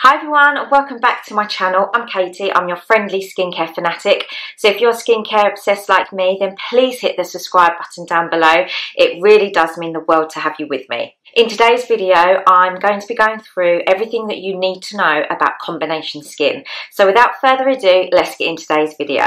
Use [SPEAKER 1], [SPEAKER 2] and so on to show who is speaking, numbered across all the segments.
[SPEAKER 1] Hi everyone, welcome back to my channel. I'm Katie, I'm your friendly skincare fanatic. So if you're skincare obsessed like me, then please hit the subscribe button down below. It really does mean the world to have you with me. In today's video, I'm going to be going through everything that you need to know about combination skin. So without further ado, let's get into today's video.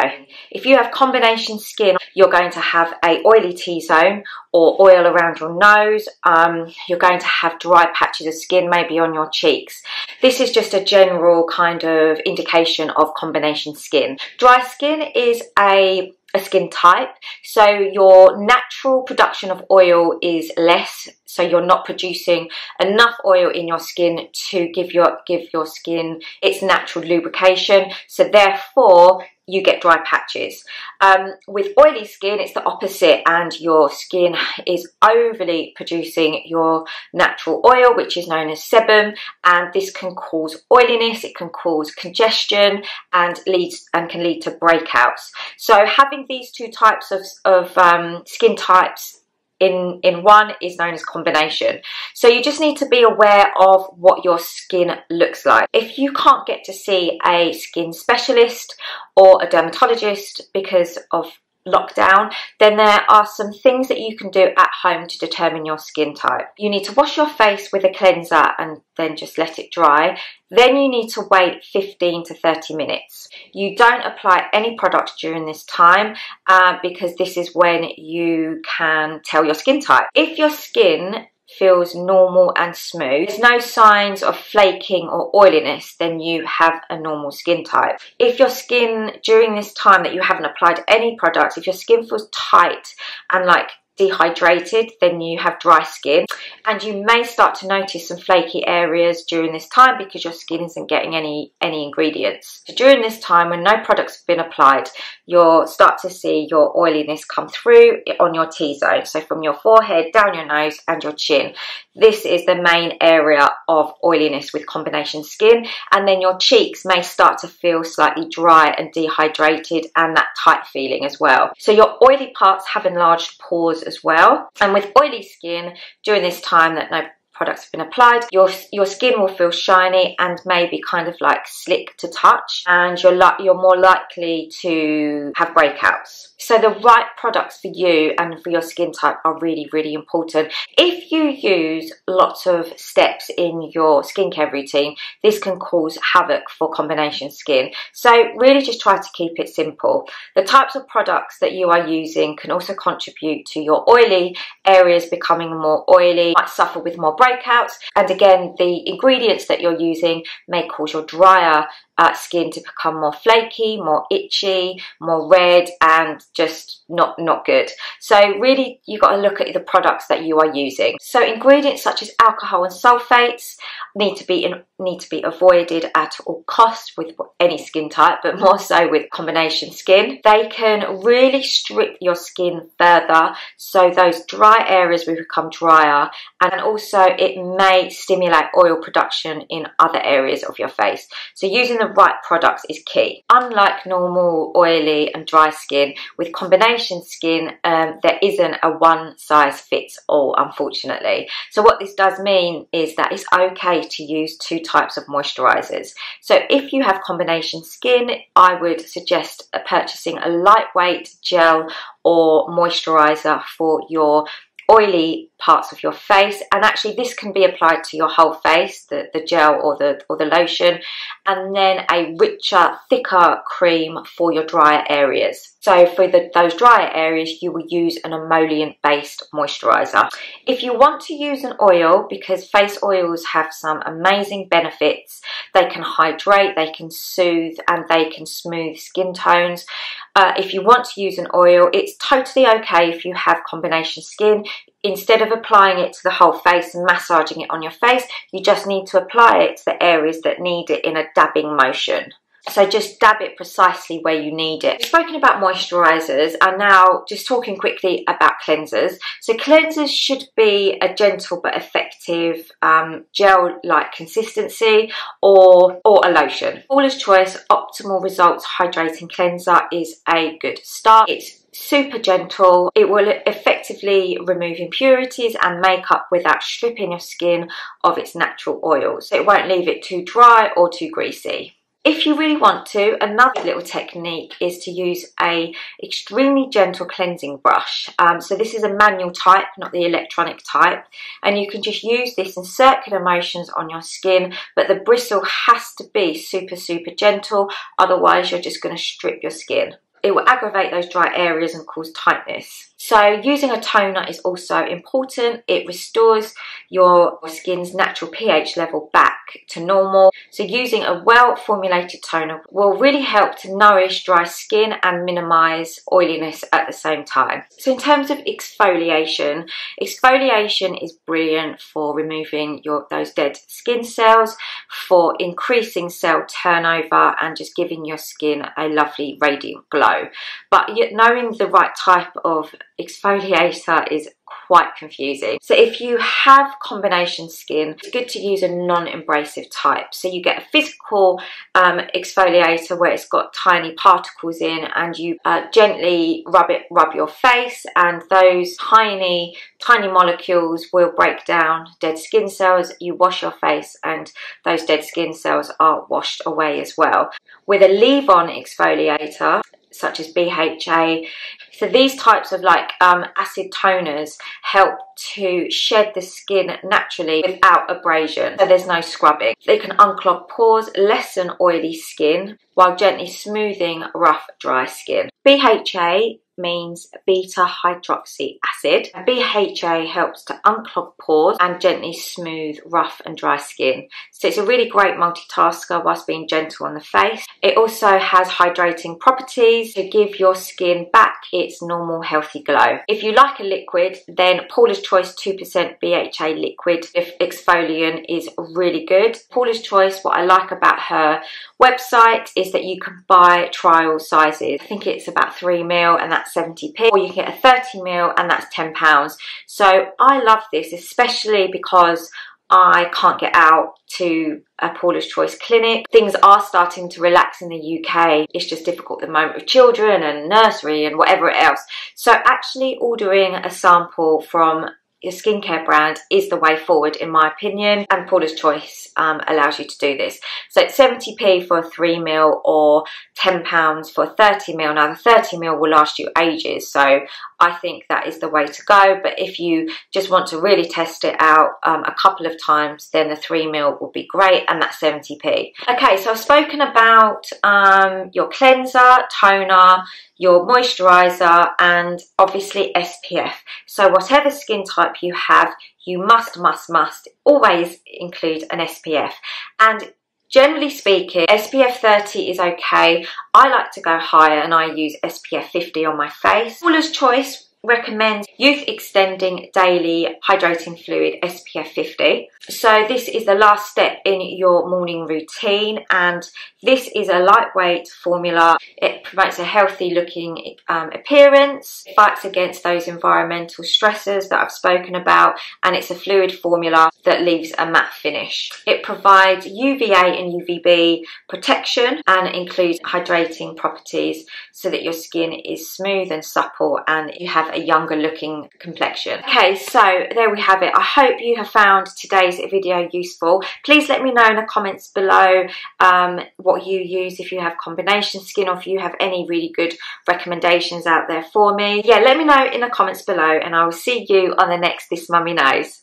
[SPEAKER 1] If you have combination skin, you're going to have a oily T-zone or oil around your nose. Um, you're going to have dry patches of skin, maybe on your cheeks. This is just a general kind of indication of combination skin. Dry skin is a a skin type so your natural production of oil is less so you're not producing enough oil in your skin to give your give your skin its natural lubrication so therefore you get dry patches. Um, with oily skin, it's the opposite, and your skin is overly producing your natural oil, which is known as sebum, and this can cause oiliness, it can cause congestion, and leads and can lead to breakouts. So having these two types of, of um, skin types in, in one is known as combination. So you just need to be aware of what your skin looks like. If you can't get to see a skin specialist or a dermatologist because of lockdown, then there are some things that you can do at home to determine your skin type. You need to wash your face with a cleanser and then just let it dry. Then you need to wait 15 to 30 minutes. You don't apply any product during this time uh, because this is when you can tell your skin type. If your skin feels normal and smooth. There's no signs of flaking or oiliness, then you have a normal skin type. If your skin during this time that you haven't applied any products, if your skin feels tight and like dehydrated, then you have dry skin. And you may start to notice some flaky areas during this time because your skin isn't getting any, any ingredients. So during this time when no products have been applied, you'll start to see your oiliness come through on your T-zone. So from your forehead, down your nose and your chin. This is the main area of oiliness with combination skin. And then your cheeks may start to feel slightly dry and dehydrated and that tight feeling as well. So your oily parts have enlarged pores as well. And with oily skin, during this time that no products have been applied, your, your skin will feel shiny and maybe kind of like slick to touch and you're, you're more likely to have breakouts. So the right products for you and for your skin type are really, really important. If you use lots of steps in your skincare routine, this can cause havoc for combination skin. So really just try to keep it simple. The types of products that you are using can also contribute to your oily areas becoming more oily, might suffer with more breakouts. And again, the ingredients that you're using may cause your drier uh, skin to become more flaky, more itchy, more red and just not, not good. So really you've got to look at the products that you are using. So ingredients such as alcohol and sulfates need to be in, need to be avoided at all costs with any skin type, but more so with combination skin. They can really strip your skin further so those dry areas will become drier and also it may stimulate oil production in other areas of your face. So using the right products is key. Unlike normal oily and dry skin, with combination skin, um, there isn't a one size fits all, unfortunately. So what this does mean is that it's okay to use two types of moisturizers. So if you have combination skin, I would suggest purchasing a lightweight gel or moisturizer for your oily parts of your face and actually this can be applied to your whole face the, the gel or the or the lotion and then a richer thicker cream for your drier areas. So for the, those drier areas you will use an emollient based moisturizer. If you want to use an oil because face oils have some amazing benefits they can hydrate they can soothe and they can smooth skin tones uh, if you want to use an oil, it's totally okay if you have combination skin. Instead of applying it to the whole face and massaging it on your face, you just need to apply it to the areas that need it in a dabbing motion. So just dab it precisely where you need it. We've spoken about moisturizers and now just talking quickly about cleansers. So cleansers should be a gentle but effective um, gel-like consistency or, or a lotion. Paula's Choice Optimal Results Hydrating Cleanser is a good start. It's super gentle. It will effectively remove impurities and makeup without stripping your skin of its natural oils. It won't leave it too dry or too greasy. If you really want to, another little technique is to use a extremely gentle cleansing brush. Um, so this is a manual type, not the electronic type. And you can just use this in circular motions on your skin, but the bristle has to be super, super gentle. Otherwise, you're just going to strip your skin. It will aggravate those dry areas and cause tightness. So using a toner is also important. It restores your skin's natural pH level back to normal. So using a well formulated toner will really help to nourish dry skin and minimize oiliness at the same time. So in terms of exfoliation, exfoliation is brilliant for removing your those dead skin cells, for increasing cell turnover and just giving your skin a lovely radiant glow. But knowing the right type of exfoliator is quite confusing. So if you have combination skin, it's good to use a non-abrasive type. So you get a physical um, exfoliator where it's got tiny particles in and you uh, gently rub it, rub your face and those tiny, tiny molecules will break down dead skin cells. You wash your face and those dead skin cells are washed away as well. With a leave-on exfoliator, such as BHA. So these types of like um, acid toners help to shed the skin naturally without abrasion. So there's no scrubbing. They can unclog pores, lessen oily skin while gently smoothing rough, dry skin. BHA means beta hydroxy acid. BHA helps to unclog pores and gently smooth rough and dry skin. So it's a really great multitasker whilst being gentle on the face. It also has hydrating properties to give your skin back its normal healthy glow. If you like a liquid, then Paula's Choice 2% BHA liquid if exfoliant is really good. Paula's Choice, what I like about her website is that you can buy trial sizes. I think it's about 3 mil and that's 70p or you can get a 30 mil and that's 10 pounds. So I love this especially because I can't get out to a Paula's Choice clinic. Things are starting to relax in the UK. It's just difficult at the moment with children and nursery and whatever else. So actually ordering a sample from your skincare brand is the way forward in my opinion and Paula's Choice um, allows you to do this. So it's 70p for a 3 mil or £10 for 30 mil. Now the 30 mil will last you ages so I think that is the way to go but if you just want to really test it out um, a couple of times then the 3 mil will be great and that's 70p. Okay so I've spoken about um, your cleanser, toner, your moisturizer and obviously SPF. So whatever skin type you have, you must, must, must always include an SPF. And Generally speaking, SPF 30 is okay. I like to go higher and I use SPF 50 on my face. Paula's Choice recommends Youth Extending Daily Hydrating Fluid SPF 50. So this is the last step in your morning routine and this is a lightweight formula. It promotes a healthy looking um, appearance, fights against those environmental stressors that I've spoken about and it's a fluid formula that leaves a matte finish. It provides UVA and UVB protection and includes hydrating properties so that your skin is smooth and supple and you have a younger looking complexion. Okay, so there we have it. I hope you have found today's video useful. Please let me know in the comments below um, what you use if you have combination skin or if you have any really good recommendations out there for me. Yeah, let me know in the comments below and I will see you on the next This Mummy Knows.